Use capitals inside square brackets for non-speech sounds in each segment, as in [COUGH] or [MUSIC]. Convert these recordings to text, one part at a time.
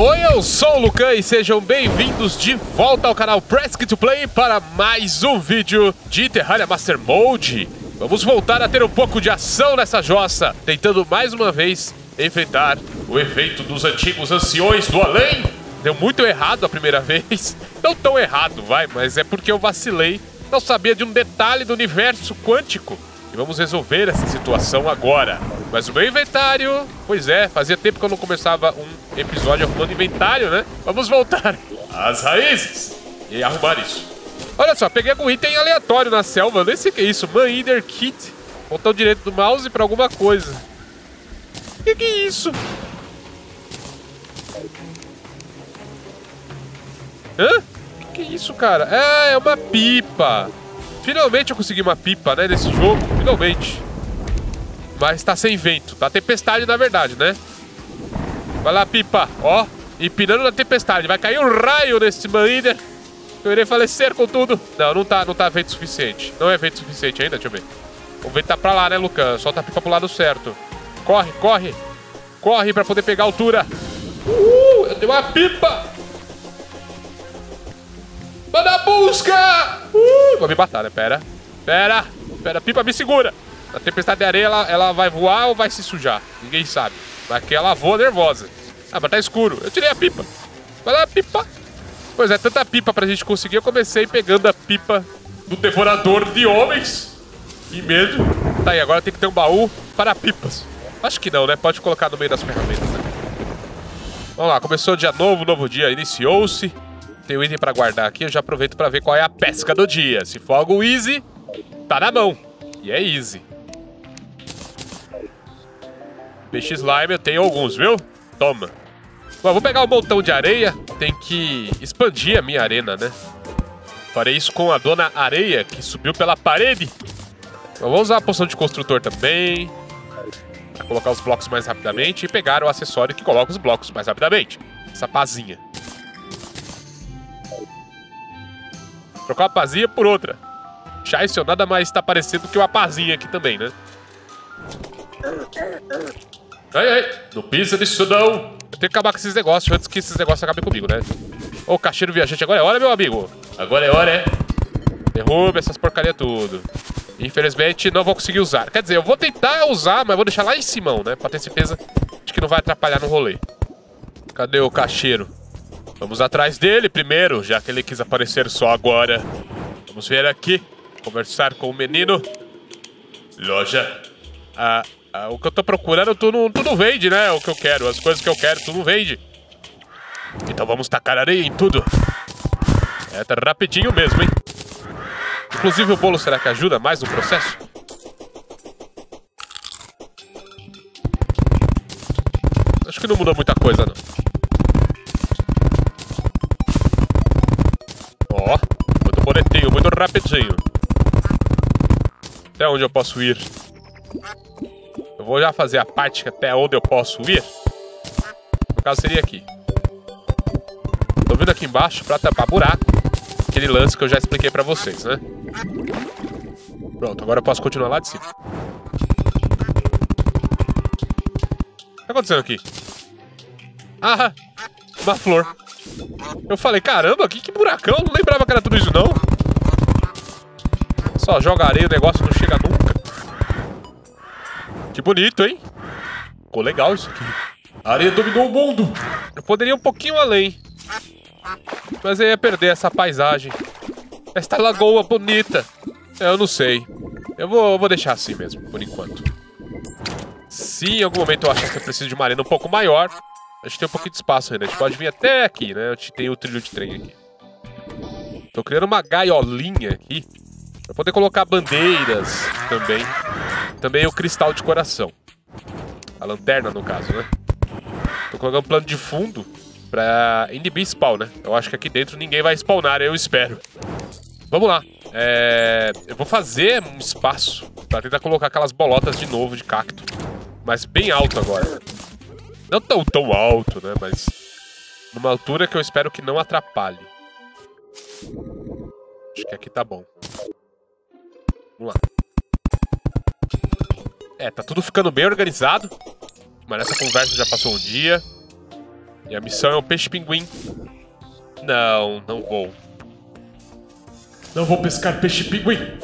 Oi, eu sou o Lucan e sejam bem-vindos de volta ao canal Press to Play para mais um vídeo de Terraria Master Mode. Vamos voltar a ter um pouco de ação nessa jossa, tentando mais uma vez enfrentar o efeito dos antigos anciões do além. Deu muito errado a primeira [LAUGHS] vez, não tão errado, vai, mas é porque eu vacilei, não sabia de um detalhe do universo quântico. E vamos resolver essa situação agora. Mas o meu inventário, pois é, fazia tempo que eu não começava um episódio arrumando inventário, né? Vamos voltar às raízes e arrumar isso. Olha só, peguei algum item aleatório na selva, nem sei o que é isso, Man Eater Kit. Botão direito do mouse pra alguma coisa. O que, que é isso? Hã? O que, que é isso, cara? Ah, é uma pipa. Finalmente eu consegui uma pipa, né, nesse jogo. Finalmente. Mas tá sem vento. Tá tempestade, na verdade, né? Vai lá, pipa. Ó, empinando na tempestade. Vai cair um raio nesse Maíder. Eu irei falecer com tudo. Não, não tá, não tá vento suficiente. Não é vento suficiente ainda, deixa eu ver. O vento tá pra lá, né, Lucan? Solta a pipa pro lado certo. Corre, corre. Corre pra poder pegar a altura. Uh, eu tenho uma pipa. Manda busca! Uh, vou me matar, né? Pera. Pera. Pera, pipa, me segura. A tempestade de areia, ela, ela vai voar ou vai se sujar? Ninguém sabe. Aqui ela voa nervosa. Ah, mas tá escuro. Eu tirei a pipa. Vai lá, pipa. Pois é, tanta pipa pra gente conseguir. Eu comecei pegando a pipa do devorador de homens. Que medo. Tá aí, agora tem que ter um baú para pipas. Acho que não, né? Pode colocar no meio das ferramentas, né? Vamos lá, começou o dia novo, novo dia iniciou-se. Tem um item pra guardar aqui, eu já aproveito pra ver qual é a pesca do dia. Se for algo easy, tá na mão. E é easy. Peixe slime eu tenho alguns, viu? Toma. Bom, vou pegar um montão de areia. Tem que expandir a minha arena, né? Farei isso com a dona areia, que subiu pela parede. Eu vou usar a poção de construtor também. Pra colocar os blocos mais rapidamente. E pegar o acessório que coloca os blocos mais rapidamente. Essa pazinha. Trocar uma pazinha por outra. Scheiße, nada mais está parecendo que uma pazinha aqui também, né? Ai, ai, não pisa nisso não. Eu tenho que acabar com esses negócios antes que esses negócios acabem comigo, né? Ô, oh, cacheiro viajante, agora é hora, meu amigo. Agora é hora, é? Derrube essas porcaria tudo. Infelizmente, não vou conseguir usar. Quer dizer, eu vou tentar usar, mas vou deixar lá em cima, né? Pra ter certeza de que não vai atrapalhar no rolê. Cadê o cacheiro? Vamos atrás dele primeiro, já que ele quis aparecer só agora. Vamos ver aqui. Conversar com o menino. Loja. Ah, ah, o que eu tô procurando, tu não, tu não vende, né? O que eu quero. As coisas que eu quero, tu não vende. Então vamos tacar areia em tudo. É, tá rapidinho mesmo, hein? Inclusive o bolo, será que ajuda mais no processo? Acho que não mudou muita coisa, não. Rapidinho. Até onde eu posso ir? Eu vou já fazer a parte até onde eu posso ir. No caso seria aqui. Tô vindo aqui embaixo pra tapar buraco. Aquele lance que eu já expliquei pra vocês, né? Pronto, agora eu posso continuar lá de cima. O que tá acontecendo aqui? Ah, uma flor. Eu falei, caramba, que, que buracão. Não lembrava que era tudo isso, não. Só joga areia, o negócio não chega nunca. Que bonito, hein? Ficou legal isso aqui. A areia dominou o mundo. Eu poderia ir um pouquinho além. Mas eu ia perder essa paisagem. Esta lagoa bonita. Eu não sei. Eu vou, eu vou deixar assim mesmo, por enquanto. Se em algum momento eu achar que eu preciso de uma arena um pouco maior, a gente tem um pouquinho de espaço ainda. A gente pode vir até aqui, né? A gente tem o trilho de trem aqui. Tô criando uma gaiolinha aqui. Pra poder colocar bandeiras também. Também o cristal de coração. A lanterna, no caso, né? Tô colocando um plano de fundo pra inibir spawn, né? Eu acho que aqui dentro ninguém vai spawnar, eu espero. Vamos lá. É... Eu vou fazer um espaço pra tentar colocar aquelas bolotas de novo de cacto. Mas bem alto agora. Não tão, tão alto, né? Mas numa altura que eu espero que não atrapalhe. Acho que aqui tá bom. Vamos lá. É, tá tudo ficando bem organizado. Mas nessa conversa já passou um dia. E a missão é o peixe-pinguim. Não, não vou. Não vou pescar peixe-pinguim.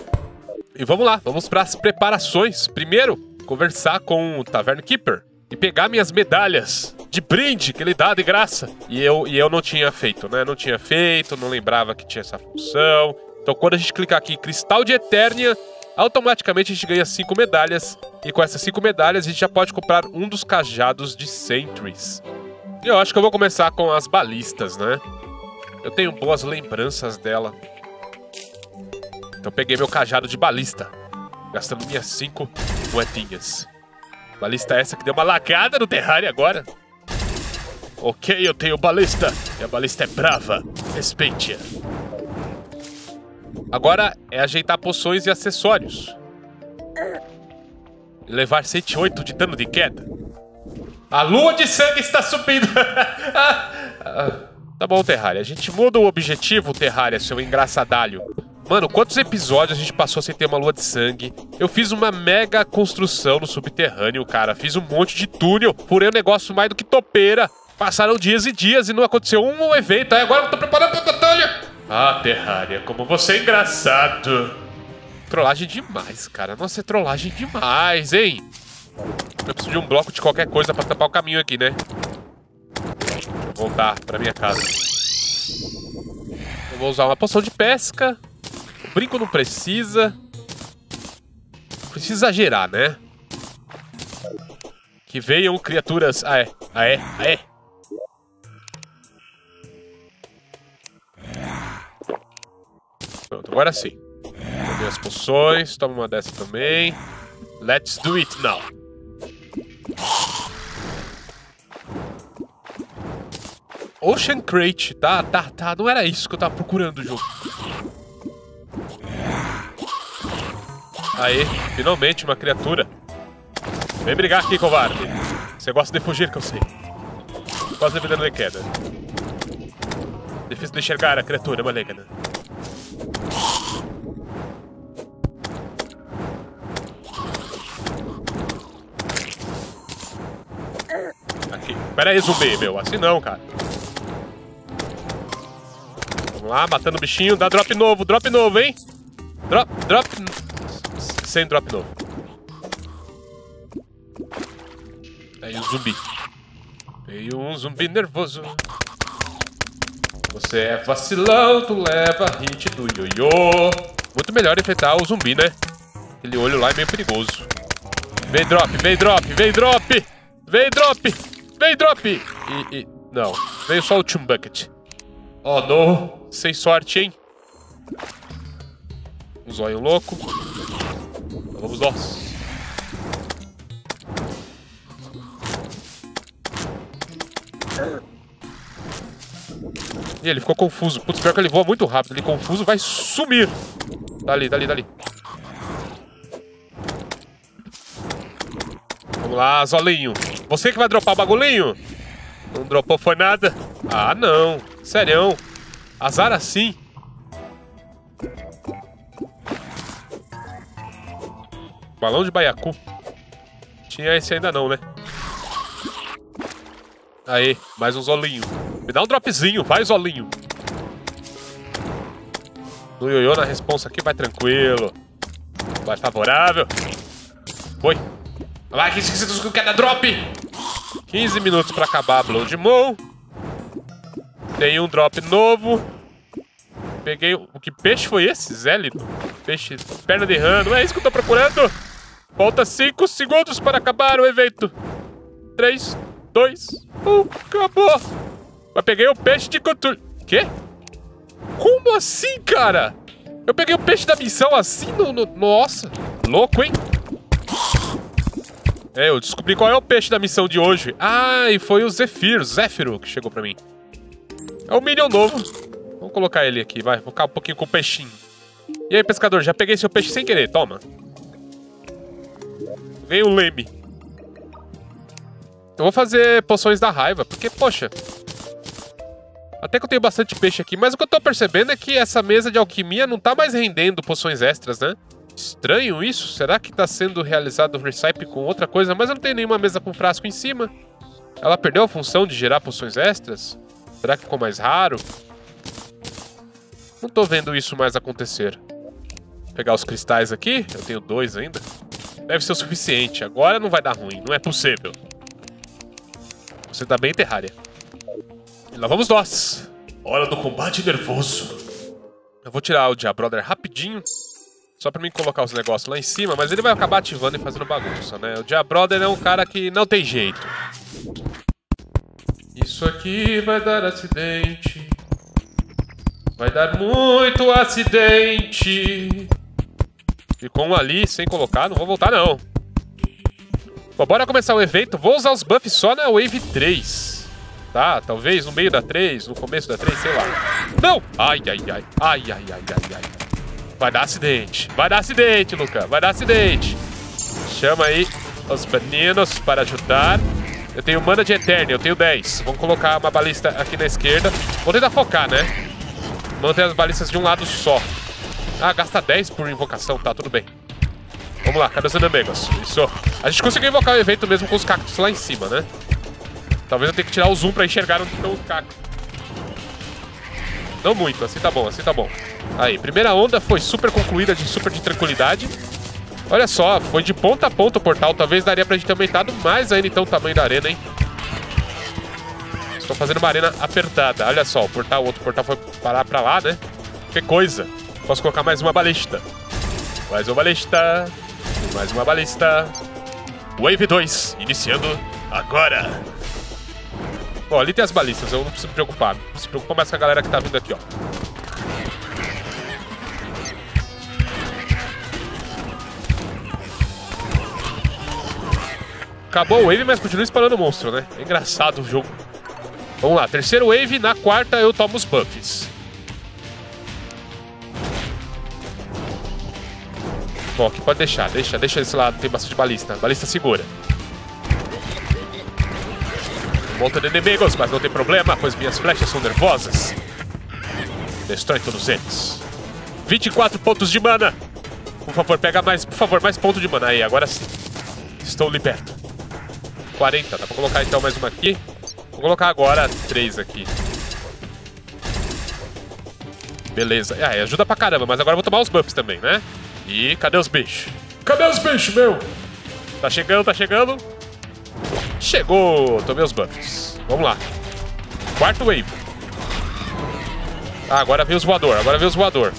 E vamos lá, vamos para as preparações. Primeiro, conversar com o Tavern Keeper e pegar minhas medalhas de brinde que ele dá de graça. E eu, e eu não tinha feito, né? Não tinha feito, não lembrava que tinha essa função. Então quando a gente clicar aqui em Cristal de Eternia, automaticamente a gente ganha 5 medalhas. E com essas 5 medalhas a gente já pode comprar um dos cajados de Sentries. E eu acho que eu vou começar com as balistas, né? Eu tenho boas lembranças dela. Então peguei meu cajado de balista, gastando minhas 5 moedinhas. Balista essa que deu uma lagada no terrário agora. Ok, eu tenho balista. A balista é brava. Respeite-a. Agora é ajeitar poções e acessórios. E levar 108 de dano de queda. A lua de sangue está subindo. [LAUGHS] tá bom, Terraria. A gente muda o objetivo, Terraria, seu engraçadalho. Mano, quantos episódios a gente passou sem ter uma lua de sangue? Eu fiz uma mega construção no subterrâneo, cara. Fiz um monte de túnel. Furei um negócio mais do que topeira. Passaram dias e dias e não aconteceu um evento. Aí agora eu tô preparando pra batalha. Ah, Terraria, como você é engraçado. Trollagem demais, cara. Nossa, é trollagem demais, hein? Eu preciso de um bloco de qualquer coisa pra tampar o caminho aqui, né? Eu voltar pra minha casa. Eu vou usar uma poção de pesca. Brinco não precisa. Precisa exagerar, né? Que venham criaturas... Ah, é. Ah, é. Ah, é. Pronto, agora sim. Peguei as poções. Toma uma dessa também. Let's do it now. Ocean Crate. Tá, tá, tá. Não era isso que eu tava procurando o jogo. Aí, finalmente uma criatura. Vem brigar aqui, covarde. Você gosta de fugir, que eu sei. Quase vida de queda. Difícil de enxergar a criatura maligna. Pera aí, zumbi, meu. Assim não, cara. Vamos lá, matando o bichinho. Dá drop novo, drop novo, hein? Drop, drop sem drop novo. Aí o zumbi. Veio um zumbi nervoso. Você é vacilão, tu leva hit do ioiô. Muito melhor enfrentar o zumbi, né? Aquele olho lá é meio perigoso. Vem drop, vem drop, vem drop! Vem drop! Vem drop! E, e... não, veio só o Chum Bucket. Oh, não. Sem sorte, hein? Um zóio louco. Vamos nós. E ele ficou confuso. Putz, pior que ele voa muito rápido. Ele confuso vai sumir. Dali, dali, dali. Vamos lá, Zolinho. Você que vai dropar o bagulhinho? Não dropou foi nada? Ah, não. Sério. Azar assim. Balão de baiacu. Tinha esse ainda não, né? Aí, mais um zolinho. Me dá um dropzinho, vai zolinho. No ioiô na responsa aqui, vai tranquilo. Vai favorável. Foi. Vai, que esqueci que quer dar drop. 15 minutos pra acabar a Blood Moon. Tem um drop novo. Peguei... O que peixe foi esse? Zélido? Peixe... Perna de rã. Não é isso que eu tô procurando? Falta 5 segundos para acabar o evento. 3, 2, 1, acabou. Eu peguei o peixe de controle. Quê? Como assim, cara? Eu peguei o peixe da missão assim no, no... Nossa, louco, hein? É, eu descobri qual é o peixe da missão de hoje. Ah, e foi o Zephyr, Zéfiro, que chegou pra mim. É o Minion novo. Vamos colocar ele aqui, vai. Vou ficar um pouquinho com o peixinho. E aí, pescador, já peguei seu peixe sem querer, toma. Vem o Leme. Eu vou fazer poções da raiva, porque, poxa... Até que eu tenho bastante peixe aqui, mas o que eu tô percebendo é que essa mesa de alquimia não tá mais rendendo poções extras, né? Estranho isso? Será que tá sendo realizado o recipe com outra coisa? Mas eu não tenho nenhuma mesa com frasco em cima. Ela perdeu a função de gerar poções extras? Será que ficou mais raro? Não tô vendo isso mais acontecer. Vou pegar os cristais aqui. Eu tenho dois ainda. Deve ser o suficiente. Agora não vai dar ruim. Não é possível. Você tá bem, Terraria. E lá vamos nós. Hora do combate nervoso. Eu vou tirar o Diabrother rapidinho. Só pra mim colocar os negócios lá em cima. Mas ele vai acabar ativando e fazendo bagunça, né? O Diabrother é um cara que não tem jeito. Isso aqui vai dar acidente. Vai dar muito acidente. Ficou um ali sem colocar, não vou voltar não. Bom, bora começar o evento. Vou usar os buffs só na Wave 3. Tá? Talvez no meio da 3, no começo da 3, sei lá. Não! Ai, ai, ai. Ai, ai, ai, ai, ai. Vai dar acidente. Vai dar acidente, Luca. Vai dar acidente. Chama aí os meninos para ajudar. Eu tenho mana de Eterno, eu tenho 10. Vamos colocar uma balista aqui na esquerda. Vou tentar focar, né? Manter as balistas de um lado só. Ah, gasta 10 por invocação, tá, tudo bem. Vamos lá, cadê os inimigos? Isso. A gente conseguiu invocar o evento mesmo com os cactos lá em cima, né? Talvez eu tenha que tirar o zoom pra enxergar onde estão os cactos. Não muito, assim tá bom, assim tá bom. Aí, primeira onda foi super concluída, de super de tranquilidade. Olha só, foi de ponta a ponta o portal. Talvez daria pra gente ter aumentado mais ainda então o tamanho da arena, hein? Estou fazendo uma arena apertada. Olha só, o portal, o outro portal foi parar pra lá, né? Que coisa. Posso colocar mais uma balista. Mais uma balista. Mais uma balista. Wave 2, iniciando agora. Bom, ali tem as balistas, eu não preciso me preocupar. Se preocupa mais com a galera que tá vindo aqui, ó. Acabou o wave, mas continua disparando monstro, né? É engraçado o jogo. Vamos lá, terceiro wave, na quarta eu tomo os buffs. Bom, aqui pode deixar, deixa, deixa esse lado, tem bastante balista. Balista segura. Monta de inimigos, mas não tem problema, pois minhas flechas são nervosas. Destrói todos eles. 24 pontos de mana. Por favor, pega mais, por favor, mais ponto de mana. Aí, agora sim. Estou liberto. 40. Dá pra colocar então mais uma aqui. Vou colocar agora três aqui. Beleza. Ah, ajuda pra caramba, mas agora eu vou tomar os buffs também, né? E cadê os bichos? Cadê os bichos, meu? Tá chegando, tá chegando. Chegou! Tomei os buffs. Vamos lá. Quarto wave. Ah, agora vem os voador, agora vem os voador.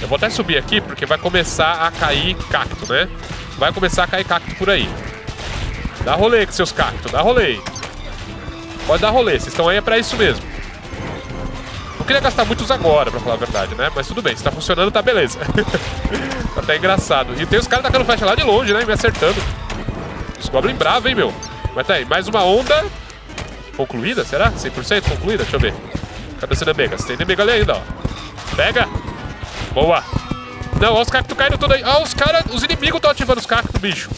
Eu vou até subir aqui, porque vai começar a cair cacto, né? Vai começar a cair cacto por aí. Dá rolê com seus cactos, dá rolê. Pode dar rolê, vocês estão aí é pra isso mesmo. Não queria gastar muitos agora, pra falar a verdade, né? Mas tudo bem, se tá funcionando, tá beleza. [LAUGHS] tá até engraçado. E tem os caras tacando flecha lá de longe, né? Me acertando. Os Goblin bravo, hein, meu? Mas tá aí, mais uma onda. Concluída, será? 100% concluída? Deixa eu ver. Cadê esse Nemegas? Tem Nemega ali ainda, ó. Pega. Boa. Não, ó os cactos caindo tudo aí. Ó, os caras, os inimigos estão ativando os cactos, bicho.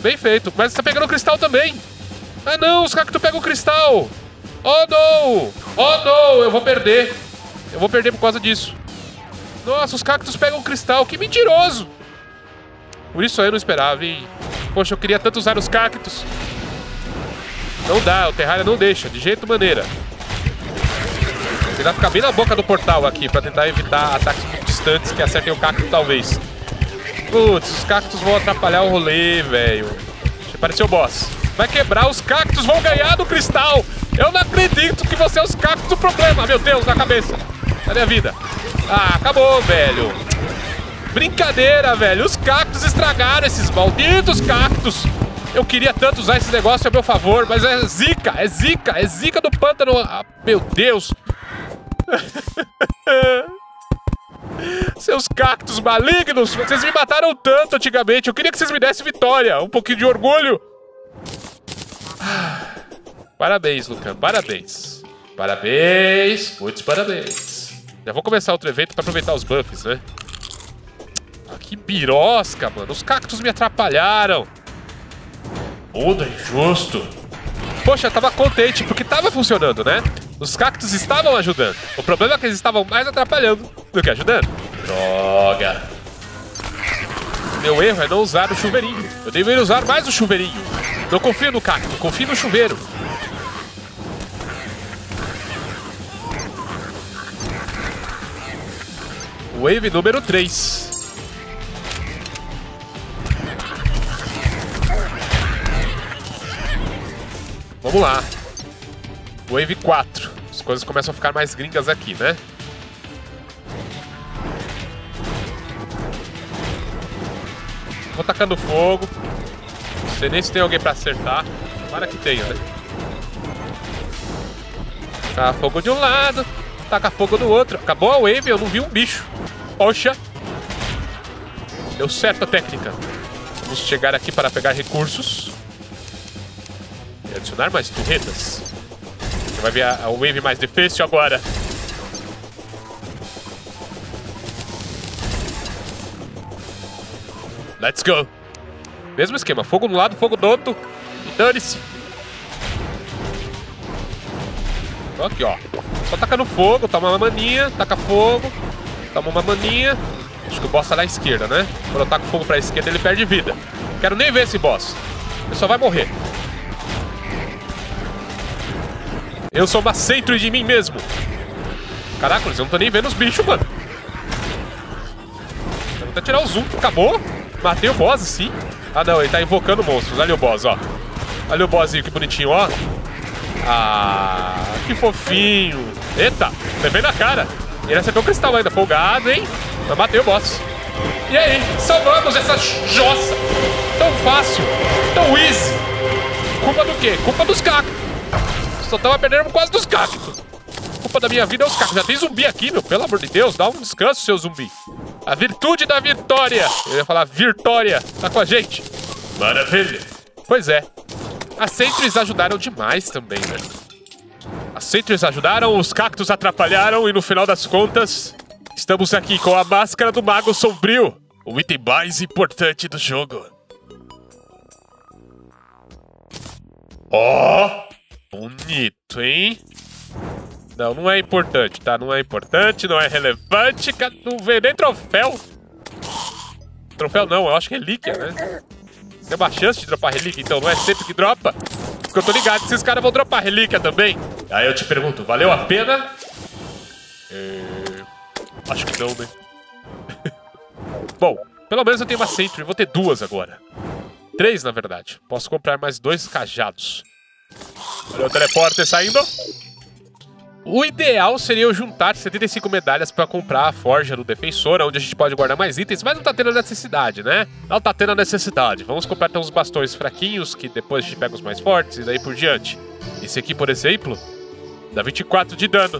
Bem feito. Mas tá pegando o cristal também. Ah, não. Os cactos pegam o cristal. Oh, não. Oh, não. Eu vou perder. Eu vou perder por causa disso. Nossa, os cactos pegam o cristal. Que mentiroso. Por isso eu não esperava, hein? Poxa, eu queria tanto usar os cactos. Não dá. O Terraria não deixa. De jeito maneira. Tentar ficar bem na boca do portal aqui pra tentar evitar ataques muito distantes que acertem o cacto, talvez. Putz, os cactos vão atrapalhar o rolê, velho. Apareceu o boss. Vai quebrar, os cactos vão ganhar do cristal. Eu não acredito que você é os cactos do problema. Meu Deus, na cabeça. Cadê a vida? Ah, acabou, velho. Brincadeira, velho. Os cactos estragaram esses malditos cactos. Eu queria tanto usar esse negócio a meu favor, mas é zica, é zica, é zica do pântano. Ah, meu Deus. [LAUGHS] Seus cactos malignos! Vocês me mataram tanto antigamente. Eu queria que vocês me dessem vitória. Um pouquinho de orgulho. Parabéns, Lucan. Parabéns. Parabéns. Muitos parabéns. Já vou começar outro evento pra aproveitar os buffs, né? Ah, que birosca, mano. Os cactos me atrapalharam. Muda injusto. Poxa, tava contente porque tava funcionando, né? Os cactos estavam ajudando. O problema é que eles estavam mais atrapalhando do que ajudando. Droga. Meu erro é não usar o chuveirinho. Eu deveria usar mais o chuveirinho. Não confio no cacto, confio no chuveiro. Wave número 3. Vamos lá. Wave 4. As coisas começam a ficar mais gringas aqui, né? Vou tacando fogo. Não sei nem se tem alguém pra acertar. Para que tenha, né? Taca fogo de um lado, taca fogo do outro. Acabou a wave, eu não vi um bicho. Poxa. Deu certo a técnica. Vamos chegar aqui para pegar recursos. E adicionar mais torretas. Vai ver a, a wave mais difícil agora. Let's go. Mesmo esquema. Fogo no lado, fogo do outro. E dane-se. Aqui, ó. Só taca no fogo, toma uma maninha, taca fogo, toma uma maninha. Acho que o boss tá na esquerda, né? Quando eu taco fogo pra esquerda, ele perde vida. Quero nem ver esse boss. Ele só vai morrer. Eu sou uma centro de mim mesmo. Caraca, eu não tô nem vendo os bichos, mano. Vou tentar tirar o zoom. Acabou? Matei o boss, sim. Ah, não, ele tá invocando monstros. Olha o boss, ó. Olha o bossinho, que bonitinho, ó. Ah, que fofinho. Eita, levei na cara. Ele acertou o cristal ainda, folgado, hein? Mas matei o boss. E aí, salvamos essa jossa. Tão fácil, tão easy. Culpa do quê? Culpa dos cactos. Só tava perdendo por causa dos cactos. Culpa da minha vida é os cactos. Já tem zumbi aqui, meu. Pelo amor de Deus, dá um descanso, seu zumbi. A virtude da vitória. Eu ia falar Vitória. Tá com a gente. Maravilha. Pois é. As Sentries ajudaram demais também, né? As Sentries ajudaram, os cactos atrapalharam e no final das contas, estamos aqui com a máscara do Mago Sombrio. O item mais importante do jogo. Ó! Oh, bonito, hein? Não, não é importante, tá? Não é importante, não é relevante. Não vê nem troféu. Troféu não, eu acho que é relíquia, né? Tem uma chance de dropar relíquia, então não é sempre que dropa. Porque eu tô ligado que esses caras vão dropar relíquia também. Aí eu te pergunto, valeu a pena? É... Acho que não, né? [LAUGHS] Bom, pelo menos eu tenho uma Sentry. Vou ter duas agora. Três, na verdade. Posso comprar mais dois cajados. Olha o teleporter saindo. O ideal seria eu juntar 75 medalhas para comprar a forja do defensor, onde a gente pode guardar mais itens, mas não tá tendo necessidade, né? Não tá tendo necessidade. Vamos comprar então uns bastões fraquinhos, que depois a gente pega os mais fortes e daí por diante. Esse aqui, por exemplo, dá 24 de dano.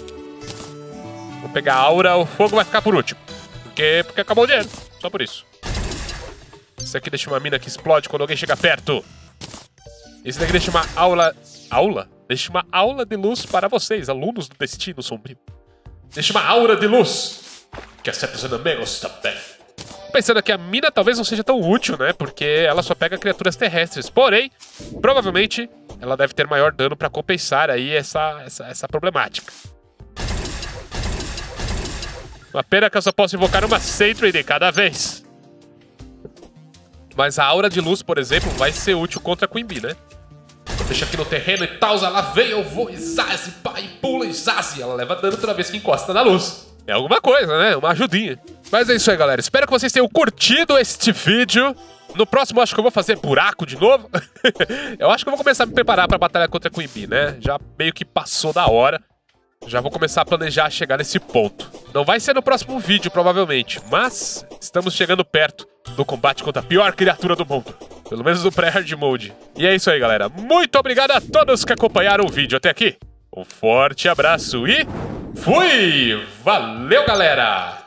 Vou pegar a aura, o fogo vai ficar por último. Porque, porque acabou o dinheiro, só por isso. Esse aqui deixa uma mina que explode quando alguém chega perto. Esse daqui deixa uma aula... Aula? Deixe uma aula de luz para vocês, alunos do Destino Sombrio. Deixe uma aura de luz que acerta os inimigos também. Pensando que a mina talvez não seja tão útil, né? Porque ela só pega criaturas terrestres. Porém, provavelmente ela deve ter maior dano para compensar aí essa, essa, essa problemática. Uma pena que eu só posso invocar uma Sentry de cada vez. Mas a aura de luz, por exemplo, vai ser útil contra a Queen Bee, né? Deixa aqui no terreno e tal, ela vem, eu vou, e zaze, pai, pula e zaze. Ela leva dano toda vez que encosta na luz. É alguma coisa, né? Uma ajudinha. Mas é isso aí, galera. Espero que vocês tenham curtido este vídeo. No próximo, acho que eu vou fazer buraco de novo. [LAUGHS] eu acho que eu vou começar a me preparar pra batalha contra a Queen Bee, né? Já meio que passou da hora. Já vou começar a planejar chegar nesse ponto. Não vai ser no próximo vídeo, provavelmente, mas estamos chegando perto do combate contra a pior criatura do mundo. Pelo menos no pré-hard mode. E é isso aí, galera. Muito obrigado a todos que acompanharam o vídeo até aqui. Um forte abraço e... Fui! Valeu, galera!